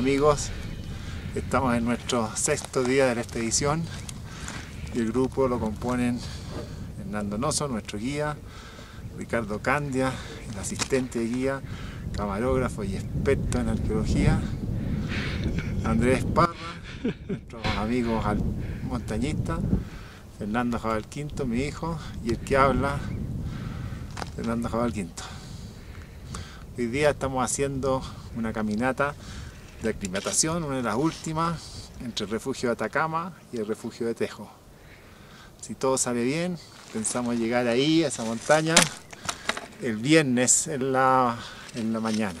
amigos, estamos en nuestro sexto día de la expedición y el grupo lo componen Hernando Noso, nuestro guía, Ricardo Candia, el asistente de guía, camarógrafo y experto en arqueología, Andrés Parra, nuestros amigos montañistas, Fernando Jabal Quinto, mi hijo, y el que habla, Fernando Jabal Quinto. Hoy día estamos haciendo una caminata de aclimatación, una de las últimas, entre el refugio de Atacama y el refugio de Tejo. Si todo sale bien, pensamos llegar ahí, a esa montaña, el viernes en la, en la mañana.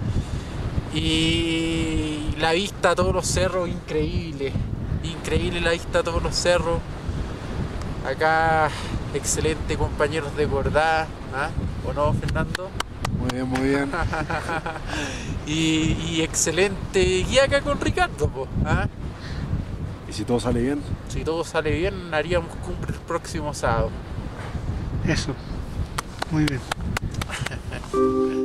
y la vista a todos los cerros increíble, increíble la vista a todos los cerros. Acá excelente compañeros de Gordá, ¿ah? ¿o no Fernando? Muy bien, muy bien. y, excelente guía acá con Ricardo. ¿ah? ¿Y si todo sale bien? Si todo sale bien, haríamos cumple el próximo sábado. Eso. Muy bien.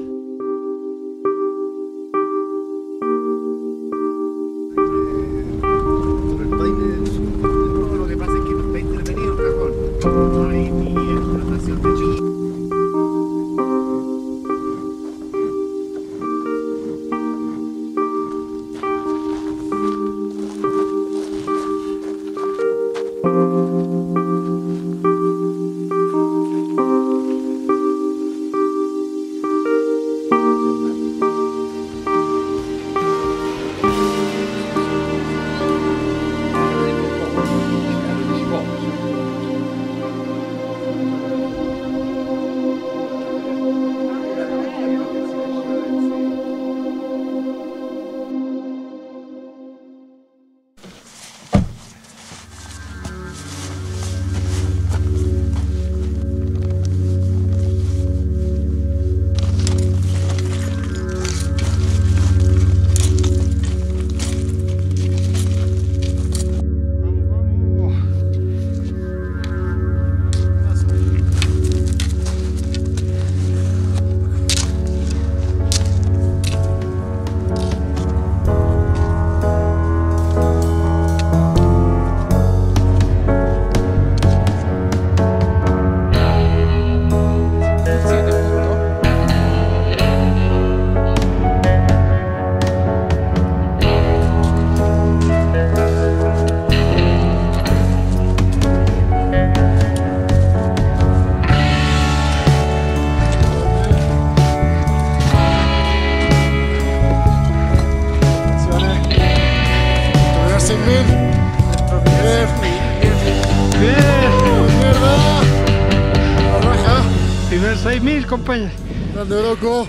6000, compañero. Grande loco.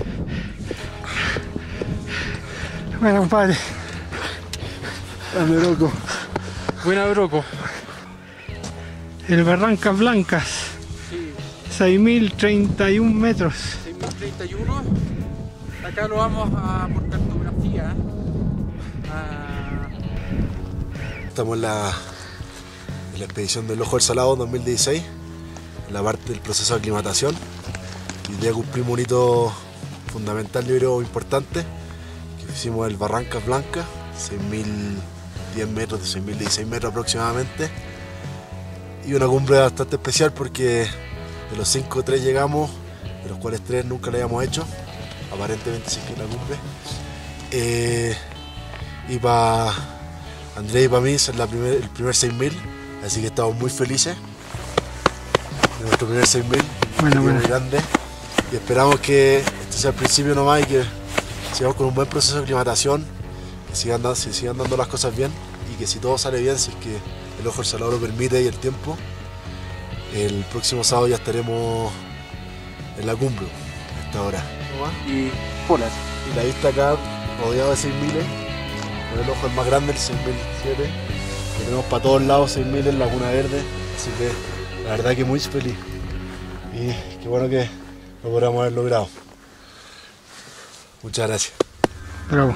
Bueno, compadre. Grande loco. Buena Broco. El Barrancas Blancas. Sí, 6031 metros. 6031. Acá lo vamos a por cartografía. Ah, Estamos en la, en la expedición del Ojo del Salado 2016, en la parte del proceso de aclimatación. Y ya cumplimos un hito fundamental, yo creo, importante, que hicimos el Barrancas Blancas, 6.010 metros, de 6.016 metros aproximadamente. Y una cumbre bastante especial porque de los 5 3 llegamos, de los cuales 3 nunca lo habíamos hecho, aparentemente sí que es la cumbre. Eh, y para Andrés y para mí es la primer- el primer 6000, así que estamos muy felices de nuestro primer 6000, Bueno, muy bueno. grande. Y esperamos que este sea el principio nomás y que sigamos con un buen proceso de aclimatación, que sigan, da- se sigan dando las cosas bien y que si todo sale bien, si es que el ojo del salado lo permite y el tiempo, el próximo sábado ya estaremos en la cumbre a esta hora. y polar. Y la vista acá, rodeado de 6000, con el ojo el más grande, el 6007. que tenemos para todos lados 6000 en Laguna Verde, así que la verdad que muy feliz. Y qué bueno que lo podamos haber logrado. Muchas gracias. Bravo.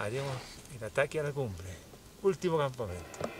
Mañana haremos el ataque a la cumbre. Último campamento.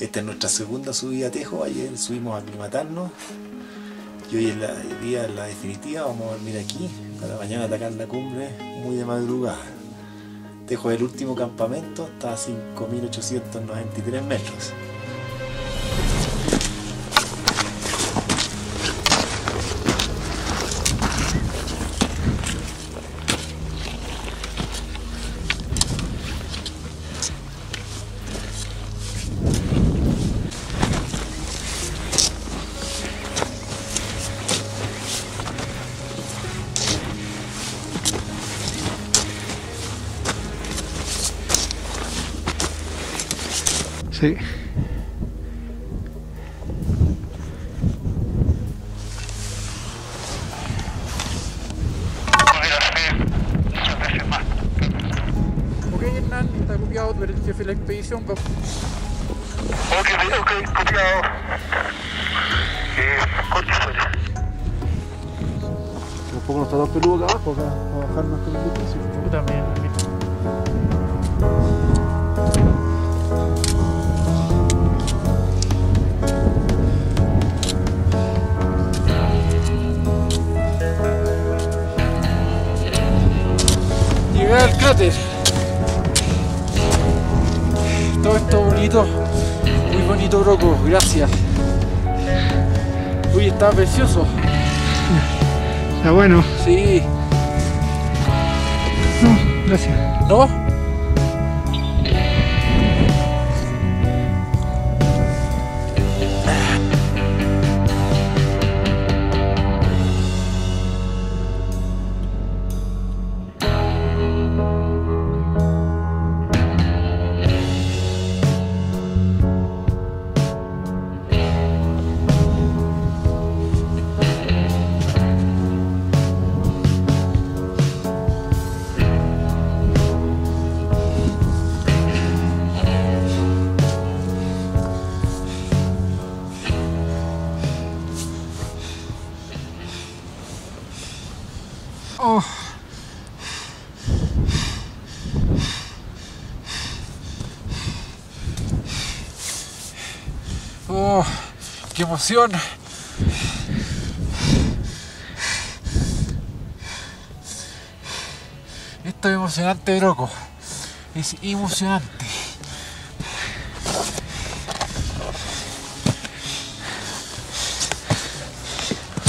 Esta es nuestra segunda subida a Tejo. Ayer subimos a aclimatarnos. Y hoy es la, el día la definitiva. Vamos a dormir aquí para mañana atacar la cumbre muy de madrugada. Tejo es el último campamento, está a 5.893 metros. Sí. Ok, Hernán, está copiado, tú eres el jefe de la expedición. va- Ok, ok, copiado. Eh, concha Tampoco nos está tan peludo acá abajo, acá, para bajarnos con el edificio. Tú Llegué al cráter. Todo esto bonito. Muy bonito, Broco. Gracias. Uy, está precioso. Está bueno. Sí. No, gracias. ¿No? Oh, Oh, qué emoción. Esto es emocionante, Broco. Es emocionante.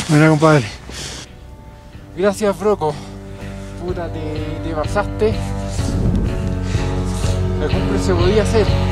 bueno, compadre. Gracias, Broco. Puta, te, te pasaste. La cumbre se podía hacer.